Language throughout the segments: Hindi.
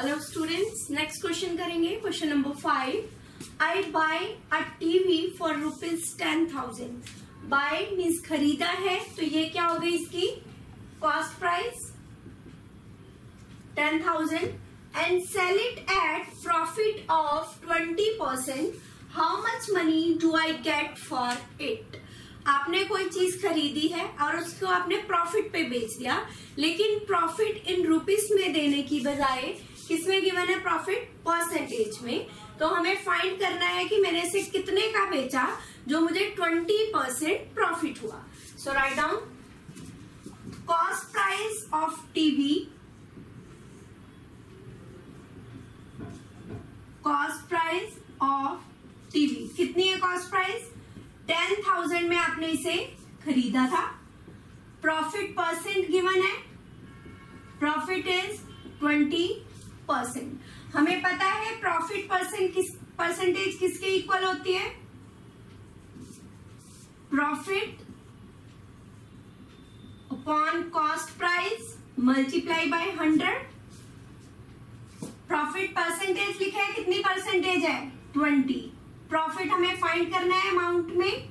हेलो स्टूडेंट्स नेक्स्ट क्वेश्चन करेंगे. Question number five I buy a TV for rupees ten thousand buy means खरीदा है तो ये क्या हो गई इसकी? Cost price ten thousand and sell it at profit of twenty percent how much money do I get for it आपने कोई चीज़ खरीदी है और उसको आपने प्रॉफिट पे बेच दिया, लेकिन प्रॉफिट इन रुपीस में देने की बजाय किसमें गिवन है प्रॉफिट परसेंटेज में। तो हमें फाइंड करना है कि मैंने इसे कितने का बेचा जो मुझे ट्वेंटी परसेंट प्रॉफिट हुआ। So write down cost price of TV cost price of TV कितनी है कॉस्ट प्राइस टेन थाउज़ेंड में आपने इसे खरीदा था। प्रॉफिट परसेंट गिवन है। प्रॉफिट इज़ ट्वेंटी परसेंट हमें पता है प्रॉफिट परसेंट किस परसेंटेज किसके इक्वल होती है? Profit upon cost price multiply by hundred profit percentage लिखा है, कितनी परसेंटेज है? ट्वेंटी प्रॉफिट हमें फाइंड करना है अमाउंट में.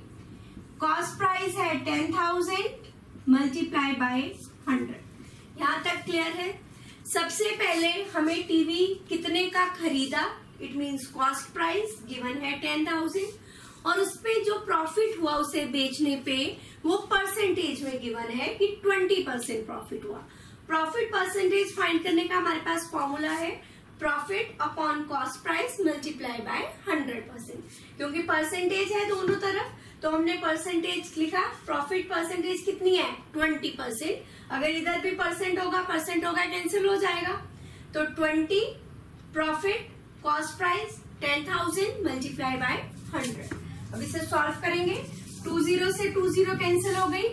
कॉस्ट प्राइस है ten thousand multiply by hundred यहाँ तक क्लियर है? सबसे पहले हमें टीवी कितने का खरीदा? It means cost price given है टेन थाउज़ेंड और उस पे जो प्रॉफिट हुआ उसे बेचने पे, वो परसेंटेज में गिवन है कि ट्वेंटी परसेंट प्रॉफिट हुआ। प्रॉफिट परसेंटेज फाइंड करने का हमारे पास फॉर्मूला है। Profit upon cost price multiply by hundred percent क्योंकि परसेंटेज है दोनों तरफ़ तो हमने परसेंटेज लिखा प्रॉफिट परसेंटेज कितनी है? ट्वेंटी परसेंट अगर इधर भी परसेंट होगा परसेंट होगा कैंसिल हो जाएगा। तो twenty profit cost price ten thousand multiply by hundred अब इसे सॉल्व करेंगे। टू ज़ीरो से टू ज़ीरो कैंसिल हो गई।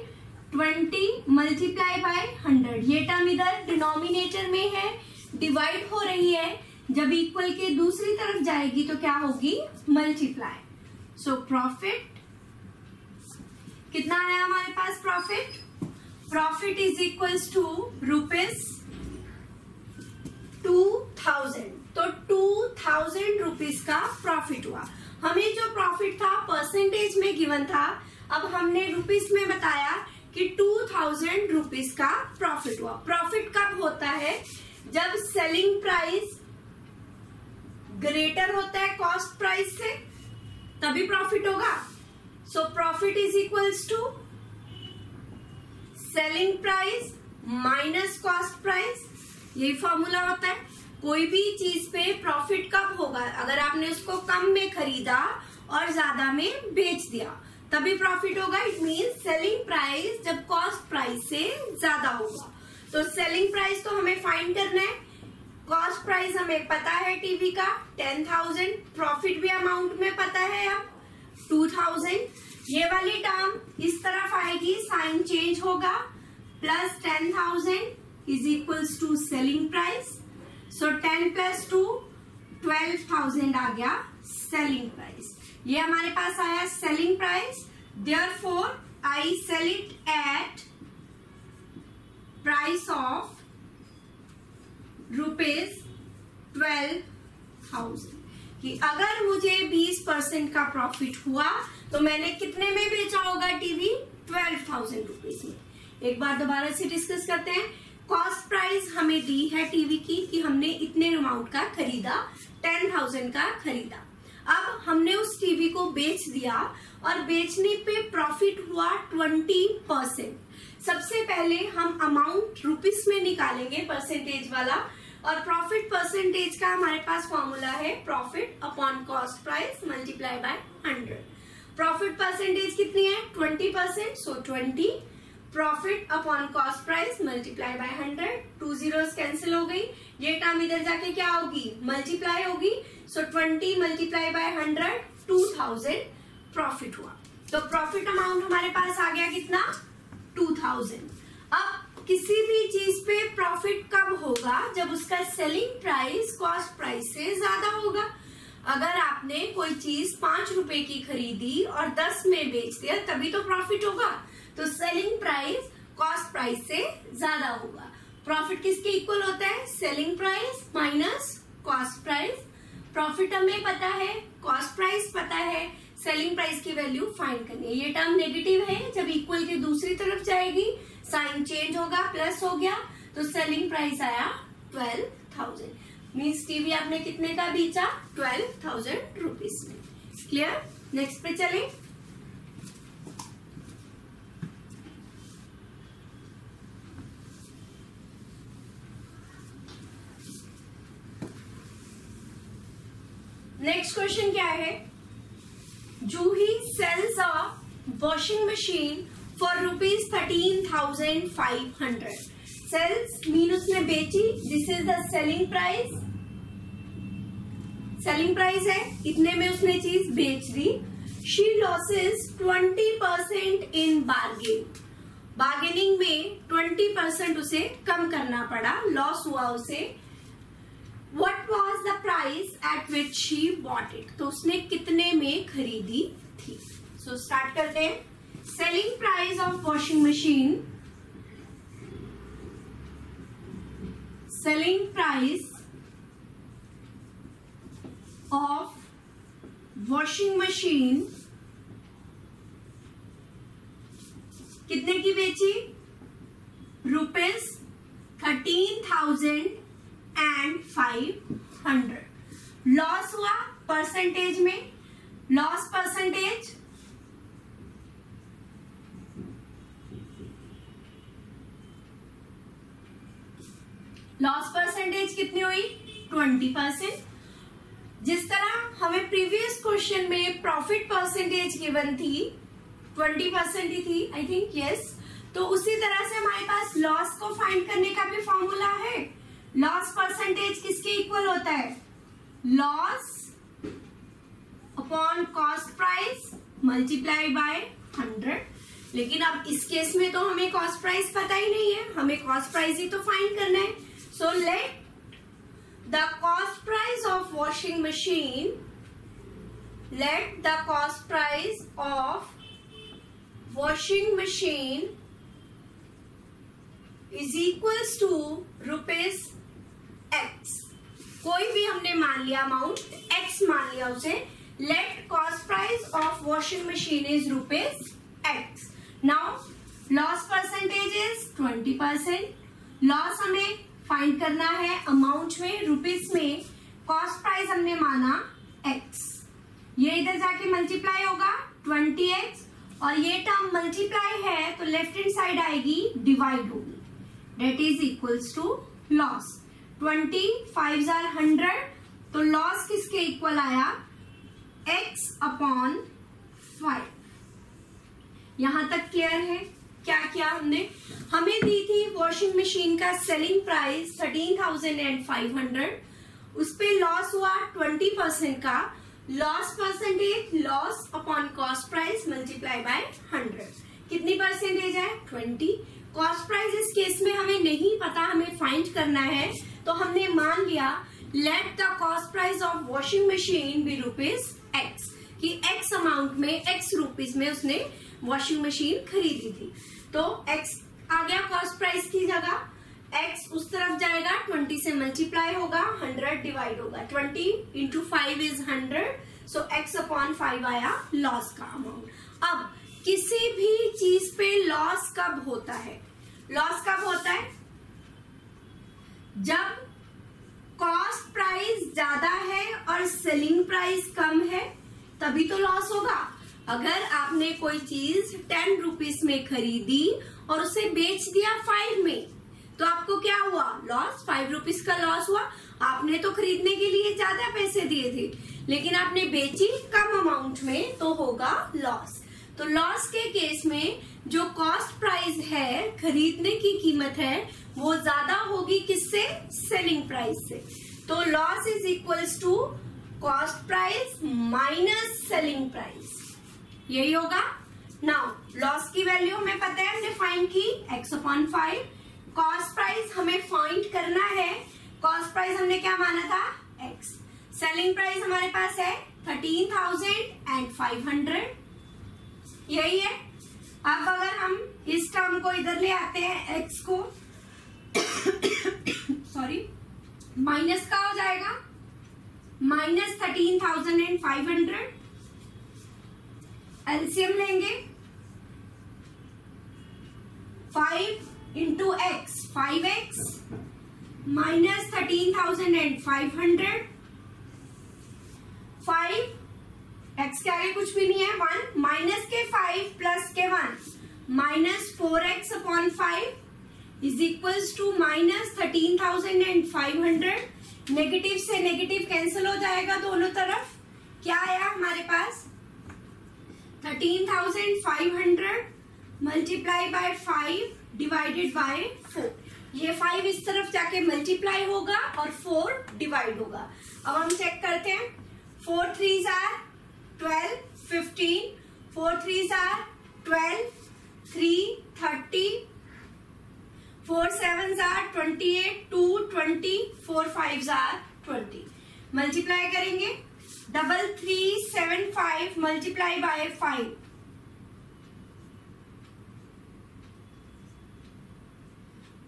ट्वेंटी मल्टीप्लाई बाय हंड्रेड ये टर्म इधर डिनोमिनेटर में है। डिवाइड हो रही है। जब इक्वल के दूसरी तरफ़ जाएगी तो क्या होगी? मल्टीप्लाई सो प्रॉफिट कितना आया हमारे पास profit profit is equals to rupees two thousand तो टू थाउज़ेंड रुपीज़ का प्रॉफिट हुआ। हमें जो प्रॉफिट था परसेंटेज में गिवन था। अब हमने रुपीज़ में बताया कि टू थाउज़ेंड रुपीज़ का प्रॉफिट हुआ। प्रॉफिट कब होता है? जब सेलिंग प्राइस ग्रेटर होता है कॉस्ट प्राइस से, तभी प्रॉफिट होगा। So profit is equals to selling price minus cost price यही फॉर्मूला होता है। कोई भी चीज़ पे प्रॉफिट कब होगा? अगर आपने उसको कम में खरीदा और ज़्यादा में बेच दिया, तभी प्रॉफिट होगा। इट मीन सेलिंग प्राइस जब कॉस्ट प्राइस से ज़्यादा होगा। तो सेलिंग प्राइस तो हमें फाइंड करना है। कॉस्ट प्राइस हमें पता है टीवी का। टेन थाउज़ेंड प्रॉफिट भी अमाउंट में पता है अब। टू थाउज़ेंड ये वाली टर्म इस तरफ़ आएगी साइन चेंज होगा plus ten thousand is equals to selling price so ten plus two twelve thousand आ गया सेलिंग प्राइस ये हमारे पास आया selling price therefore I sell it at price of rupees twelve thousand कि अगर मुझे बीस परसेंट का प्रॉफिट हुआ तो मैंने कितने में बेचा होगा टीवी ट्वेल्व थाउज़ेंड रुपीज़ में। एक बार दोबारा से डिस्कस करते हैं। कॉस्ट प्राइस हमें दी है टीवी की कि हमने इतने अमाउंट का खरीदा टेन थाउज़ेंड का खरीदा। अब हमने उस टीवी को बेच दिया और बेचने पे प्रॉफिट हुआ ट्वेंटी परसेंट सबसे पहले हम अमाउंट रुपीस में निकालेंगे परसेंटेज वाला। और प्रॉफिट परसेंटेज का हमारे पास फॉर्मूला है profit upon cost price multiply by hundred profit percentage कितनी है? Twenty percent so twenty profit upon cost price multiply by hundred two zero cancel हो गई. ये टर्म इधर जाके क्या होगी? मल्टीप्लाई होगी. So twenty multiply by hundred two thousand profit हुआ. तो प्रॉफिट अमाउंट हमारे पास आ गया कितना? टू थाउज़ेंड किसी भी चीज़ पे प्रॉफिट कम होगा जब उसका सेलिंग प्राइस, कॉस्ट प्राइस से ज़्यादा होगा। अगर आपने कोई चीज़ पाँच रुपए की खरीदी और दस में बेच दिया, तभी तो प्रॉफिट होगा। तो सेलिंग प्राइस, कॉस्ट प्राइस से ज़्यादा होगा। प्रॉफिट किसके इक्वल होता है? Selling price minus cost price. Profit हमें पता है, कॉस्ट प्राइस पता है। सेलिंग प्राइस की वैल्यू फाइंड करनी है। ये टर्म नेगेटिव है, जब इक्वल के दूसरी तरफ़ जाएगी साइन चेंज होगा प्लस हो गया तो सेलिंग प्राइस आया ट्वेल्व थाउज़ेंड मीन्स टीवी आपने कितने का बेचा? ट्वेल्व थाउज़ेंड रुपीज़ में। क्लियर नेक्स्ट पे चले। नेक्स्ट क्वेश्चन क्या है? Juhi sells a washing machine for rupees thirteen thousand five hundred sells mean उसने बेची this is the selling price selling price है, इतने में उसने चीज़ बेच दी। She losses twenty percent in bargain bargaining में ट्वेंटी परसेंट उसे कम करना पड़ा। लॉस हुआ उसे what was the price at which she bought it तो उसने कितने में खरीदी थी? सो so, स्टार्ट करते हैं. Selling price of washing machine selling price of washing machine कितने की बेची? Rupees thirteen thousand and five hundred loss हुआ परसेंटेज में। लॉस परसेंटेज लॉस परसेंटेज कितनी हुई? ट्वेंटी परसेंट जिस तरह हमें प्रीवियस क्वेश्चन में प्रॉफिट परसेंटेज गिवन थी ट्वेंटी परसेंट ही थी आई थिंक यस तो उसी तरह से हमारे पास लॉस को फाइंड करने का भी फॉर्मूला है। लॉस परसेंटेज किसके इक्वल होता है? Loss upon cost price multiply by hundred लेकिन अब इस केस में तो हमें कॉस्ट प्राइस पता ही नहीं है। हमें कॉस्ट प्राइस ही तो फाइंड करना है। So let the cost price of washing machine let the cost price of washing machine is equals to rupees X कोई भी हमने मान लिया अमाउंट एक्स मान लिया उसे let cost price of washing machine is rupees X now loss percentage is twenty percent loss हमें फाइंड करना है अमाउंट में रुपीज़ में. कॉस्ट प्राइस हमने माना एक्स ये इधर जाके मल्टीप्लाई होगा ट्वेंटी एक्स और ये टर्म मल्टीप्लाई है तो लेफ़्ट हैंड साइड आएगी डिवाइड होगी. That is equals to loss twenty five jar hundred तो लॉस किसके इक्वल आया? एक्स अपॉन फाइव यहाँ तक क्लियर है? क्या किया हमने? हमें दी थी वॉशिंग मशीन का selling price thirteen thousand and five hundred उस पर लॉस हुआ ट्वेंटी परसेंट का. Loss percentage loss upon cost price multiply by hundred कितनी परसेंटेज है? ट्वेंटी कॉस्ट प्राइस इस केस में हमें नहीं पता, हमें फाइंड करना है। तो हमने मान लिया let the cost price of washing machine be rupees x कि एक्स अमाउंट में एक्स रुपीज़ में उसने वॉशिंग मशीन खरीदी थी। तो एक्स आ गया कॉस्ट प्राइस की जगह। एक्स उस तरफ़ जाएगा ट्वेंटी से मल्टीप्लाई होगा हंड्रेड डिवाइड होगा। Twenty into five is hundred so x upon five आया लॉस का अमाउंट अब किसी भी चीज़ पे लॉस कब होता है? लॉस कब होता है? जब कॉस्ट प्राइस ज़्यादा है और सेलिंग प्राइस कम है, तभी तो लॉस होगा। अगर आपने कोई चीज़ टेन रुपीज़ में खरीदी और उसे बेच दिया फाइव में तो आपको क्या हुआ? लॉस फाइव रुपीज़ का लॉस हुआ। आपने तो खरीदने के लिए ज़्यादा पैसे दिए थे, लेकिन आपने बेची कम अमाउंट में तो होगा लॉस तो लॉस के केस में जो कॉस्ट प्राइस है, खरीदने की कीमत है, वो ज़्यादा होगी किससे? सेलिंग प्राइस से। तो loss is equals to cost price minus selling price यही होगा। नाउ लॉस की वैल्यू हमें पता है, हमने फाइंड की x upon five cost price हमें फाइंड करना है। कॉस्ट प्राइस हमने क्या माना था? एक्स सेलिंग प्राइस हमारे पास है thirteen thousand and five hundred यही है। अब अगर हम इस टर्म को इधर ले आते हैं एक्स को सॉरी माइनस का हो जाएगा। Minus thirteen thousand and five hundred LCM लेंगे। Five into x five x minus thirteen thousand and five hundred x के आगे कुछ भी नहीं है वन माइनस के फाइव प्लस के one minus four x upon five is equals to minus thirteen thousand and five hundred negative से नेगेटिव कैंसिल हो जाएगा दोनों तरफ़. क्या आया हमारे पास? Thirteen thousand five hundred multiply by five divided by four ये फाइव इस तरफ़ जाके मल्टीप्लाई होगा और फोर डिवाइड होगा. अब हम चेक करते हैं. Four three are twelve, fifteen, four three are, twelve, three thirty, four seven are, twenty eight, two, twenty, four five are, twenty. Multiply करेंगे। Double three, seven five, multiply by five.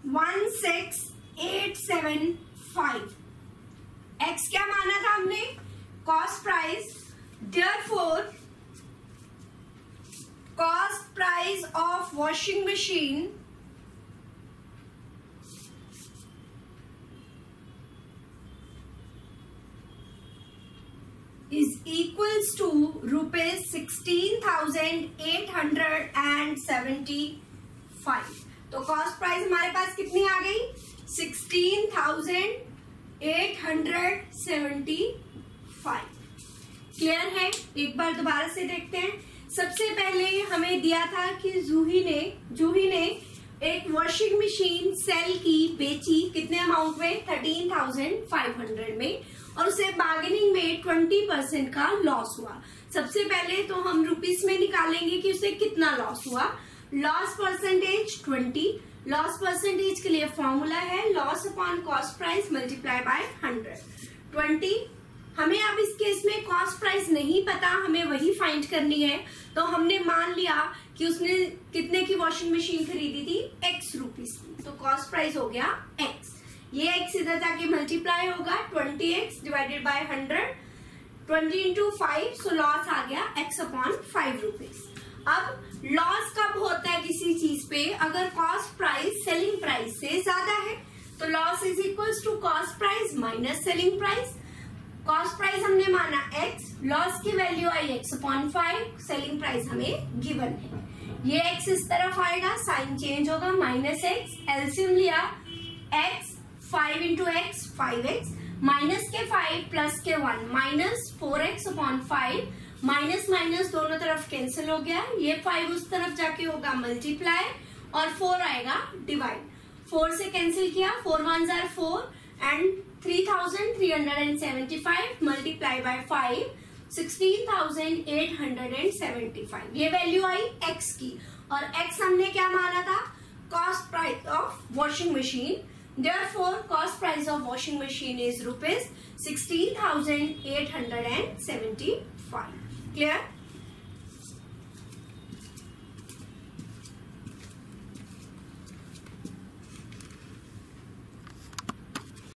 One, six, eight, seven, five. X क्या माना था हमने? Cost price therefore cost price of washing machine is equals to rupees 16,875 तो कॉस्ट प्राइस हमारे पास कितनी आ गई 16,875 क्लियर है? एक बार दोबारा से देखते हैं। सबसे पहले हमें दिया था कि जूही ने जूही ने एक वॉशिंग मशीन सेल की, बेची, कितने अमाउंट में? थर्टीन थाउज़ेंड फाइव हंड्रेड में। और उसे बार्गेनिंग में ट्वेंटी परसेंट का लॉस हुआ। सबसे पहले तो हम रुपीस में निकालेंगे कि उसे कितना लॉस हुआ। Loss percentage twenty loss percentage के लिए फॉर्मूला है loss upon cost price multiply by hundred twenty हमें अब इस केस में कॉस्ट प्राइस नहीं पता, हमें वही फाइंड करनी है। तो हमने मान लिया कि उसने कितने की वॉशिंग मशीन खरीदी थी? एक्स रुपीज़ की। तो कॉस्ट प्राइस हो गया एक्स ये एक्स इधर जाके मल्टीप्लाई होगा twenty x divided by hundred twenty into five so loss आ गया एक्स अपॉन फाइव रुपीज़ अब लॉस कब होता है किसी चीज़ पे? अगर कॉस्ट प्राइस सेलिंग प्राइस से ज़्यादा है तो loss is equals to cost price minus selling price cost price हमने माना एक्स लॉस की वैल्यू आई x upon five selling price हमें गिवन है। ये एक्स इस तरफ़ आएगा, साइन चेंज होगा माइनस एक्स एल्सियम लिया x five into x five x minus के फाइव प्लस के one minus four x upon five minus minus दोनों तरफ़ कैंसिल हो गया। ये फाइव उस तरफ़ जाके होगा मल्टीप्लाई और फोर आएगा डिवाइड फोर से कैंसिल किया four one jar four and three thousand three hundred and seventy five multiply by five sixteen thousand eight hundred and seventy five ये वैल्यू आई एक्स की और एक्स हमने क्या माना था cost price of washing machine Therefore, cost price of washing machine is rupees 16,875. Clear?